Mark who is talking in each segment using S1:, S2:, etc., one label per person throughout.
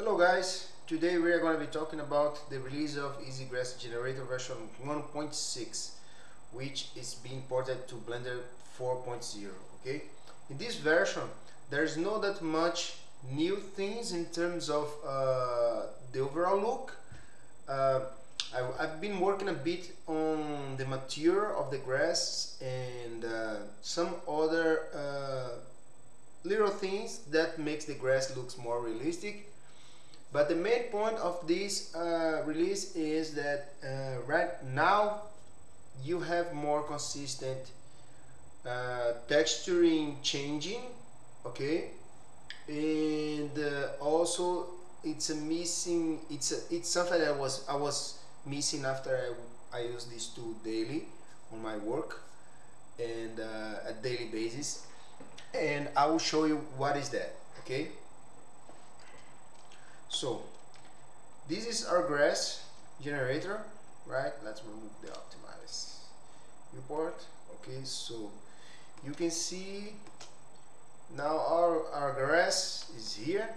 S1: Hello guys, today we are going to be talking about the release of EasyGrass Generator version 1.6 which is being ported to Blender 4.0 okay? In this version there's not that much new things in terms of uh, the overall look. Uh, I, have been working a bit on the material of the grass and uh, some other uh, little things that makes the grass looks more realistic but the main point of this uh, release is that uh, right now you have more consistent uh, texturing changing okay? And uh, also it's a missing it's a, it's something that was I was missing after I, I use these two daily on my work and uh, at daily basis. And I will show you what is that okay so this is our grass generator right? Let's remove the optimize viewport. Okay so you can see now our, our grass is here.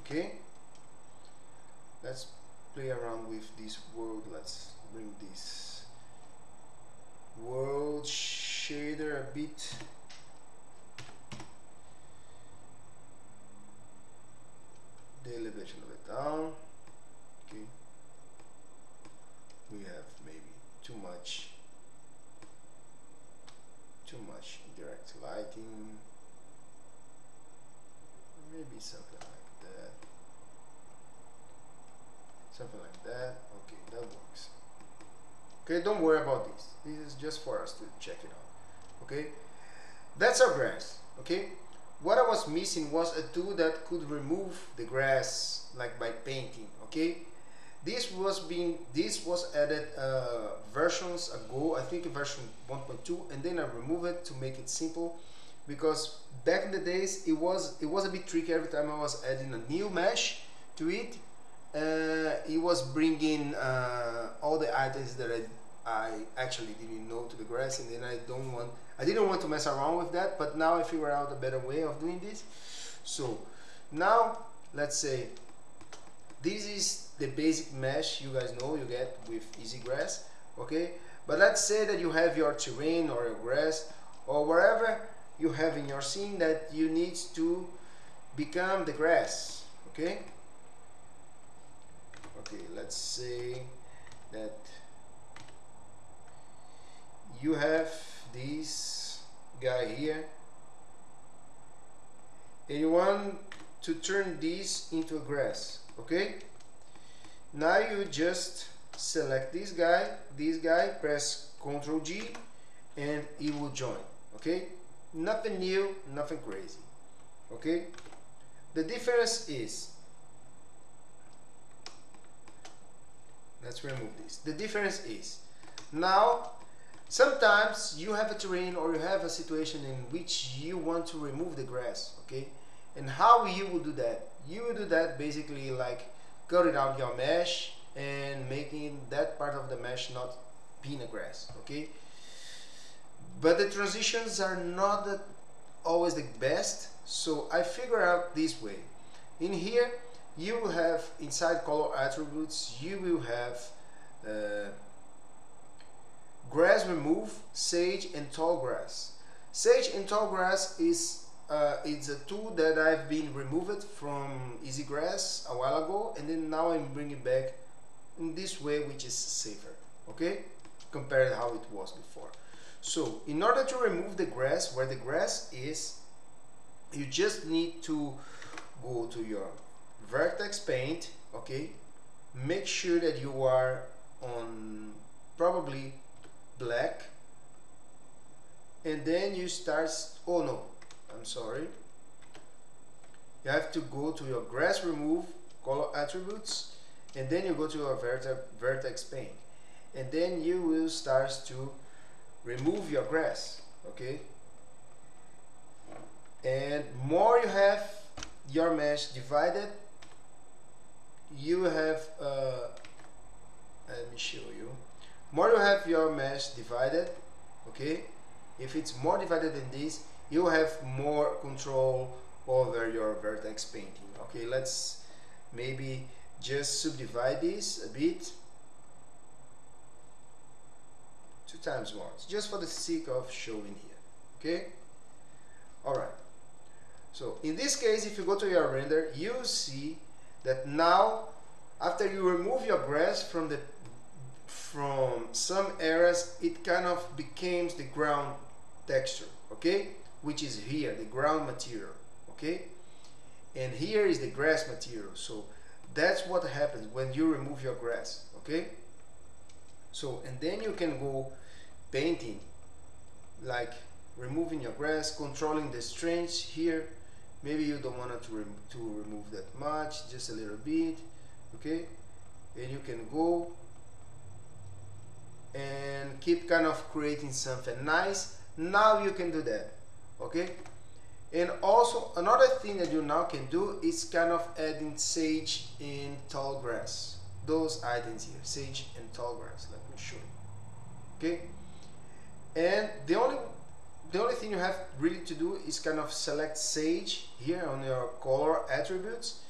S1: Okay. Let's play around with this world. Let's bring this world shader a bit elevation of it down okay. We have maybe too much too much direct lighting. Maybe something like that. Something like that. Okay that works. Okay don't worry about this. This is just for us to check it out. Okay? That's our grass okay what I was missing was a tool that could remove the grass like by painting okay? This was being this was added uh, versions ago I think version 1.2 and then I removed it to make it simple because back in the days it was it was a bit tricky. Every time I was adding a new mesh to it uh, it was bringing uh, all the items that I, I actually didn't know to the grass and then I don't want I didn't want to mess around with that but now I figure out a better way of doing this. So now let's say this is the basic mesh you guys know you get with easy grass, okay? But let's say that you have your terrain or your grass or wherever you have in your scene that you need to become the grass okay? Okay let's say that you have this guy here and you want to turn this into a grass okay? Now you just select this guy this guy press ctrl G and it will join okay? Nothing new nothing crazy okay? The difference is let's remove this. The difference is now sometimes you have a terrain or you have a situation in which you want to remove the grass okay? And how you will do that? You will do that basically like cutting out your mesh and making that part of the mesh not being a grass okay? But the transitions are not always the best so I figure out this way. In here you will have inside color attributes you will have uh, grass remove sage and tall grass. Sage and tall grass is uh, it's a tool that I've been removed from EasyGrass a while ago and then now I'm bringing back in this way which is safer okay? Compared to how it was before. So in order to remove the grass where the grass is you just need to go to your vertex paint okay? Make sure that you are on probably black and then you start oh no I'm sorry. You have to go to your grass remove color attributes and then you go to your vertex, vertex paint. And then you will start to remove your grass okay? And more you have your mesh divided you have uh, let me show you more you have your mesh divided okay? If it's more divided than this you have more control over your vertex painting okay? Let's maybe just subdivide this a bit. Two times more just for the sake of showing here okay? Alright so in this case if you go to your render you see that now after you remove your grass from the from some areas it kind of becomes the ground texture okay? Which is here the ground material okay? And here is the grass material. So that's what happens when you remove your grass okay? So and then you can go painting like removing your grass controlling the strength here. Maybe you don't want to, rem to remove that much just a little bit okay? And you can go and keep kind of creating something nice. Now you can do that okay? And also another thing that you now can do is kind of adding sage and tall grass. Those items here sage and tall grass let me show you okay? And the only the only thing you have really to do is kind of select sage here on your color attributes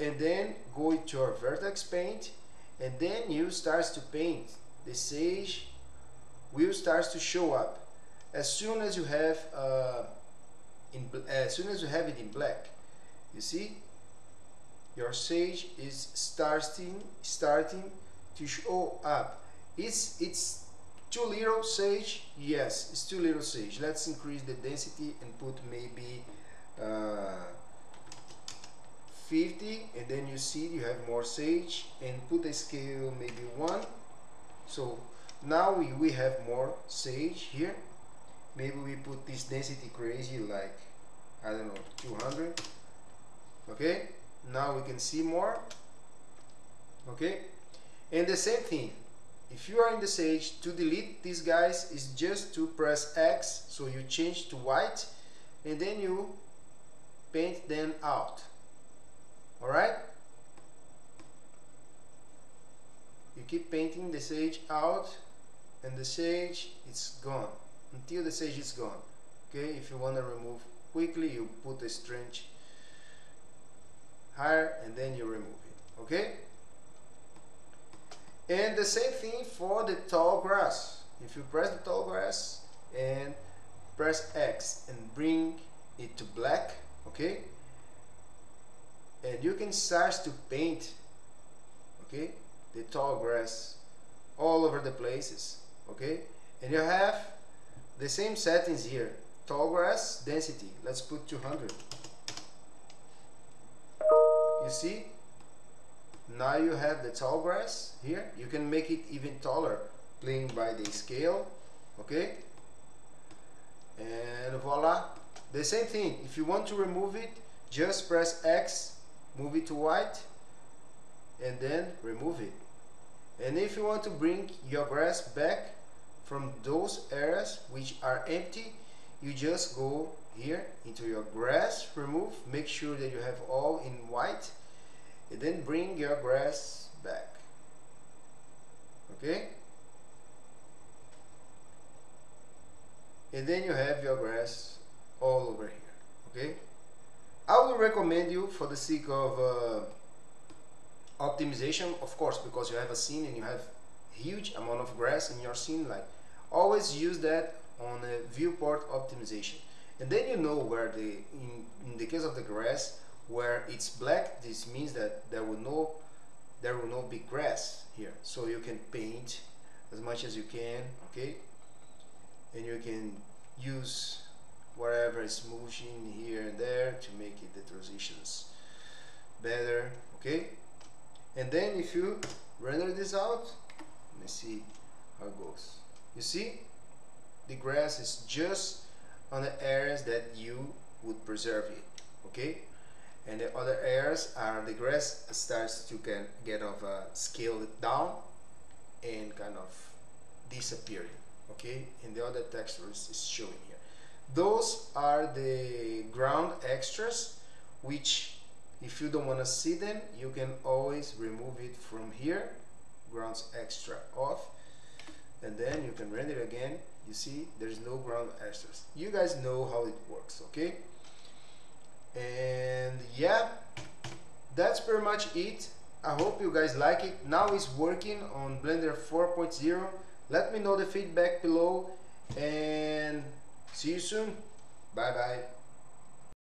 S1: and then go to your vertex paint and then you start to paint the sage will start to show up as soon as you have uh, in as soon as you have it in black. You see? Your sage is starting starting to show up. It's it's too little sage? Yes it's too little sage. Let's increase the density and put maybe uh, 50 and then you see you have more sage and put a scale maybe 1 so now we, we have more sage here. Maybe we put this density crazy like I don't know 200 okay? Now we can see more. Okay? And the same thing. If you are in the sage to delete these guys is just to press X so you change to white and then you paint them out. Alright you keep painting the sage out and the sage is gone. Until the sage is gone. Okay if you want to remove quickly you put the strength higher and then you remove it. Okay? And the same thing for the tall grass. If you press the tall grass and press X and bring it to black okay? And you can start to paint okay the tall grass all over the places okay? And you have the same settings here tall grass density let's put 200 you see? Now you have the tall grass here you can make it even taller playing by the scale okay? And voila the same thing if you want to remove it just press X move it to white and then remove it and if you want to bring your grass back from those areas which are empty you just go here into your grass remove make sure that you have all in white and then bring your grass back. Okay? And then you have your grass all over here. Okay? I will recommend you for the sake of uh, optimization of course because you have a scene and you have huge amount of grass in your scene like always use that on a viewport optimization. And then you know where the in, in the case of the grass where it's black this means that there will no there will not be grass here. So you can paint as much as you can okay? And you can use whatever is smooshing here and there to make it the transitions better okay and then if you render this out let me see how it goes. You see the grass is just on the areas that you would preserve it okay? And the other areas are the grass starts to get, get of uh, scaled down and kind of disappearing okay? And the other textures is showing here. Those are the ground extras which if you don't want to see them you can always remove it from here grounds extra off and then you can render again. You see there's no ground extras you guys know how it works okay? And yeah that's pretty much it. I hope you guys like it. Now it's working on Blender 4.0 let me know the feedback below and see you soon. Bye bye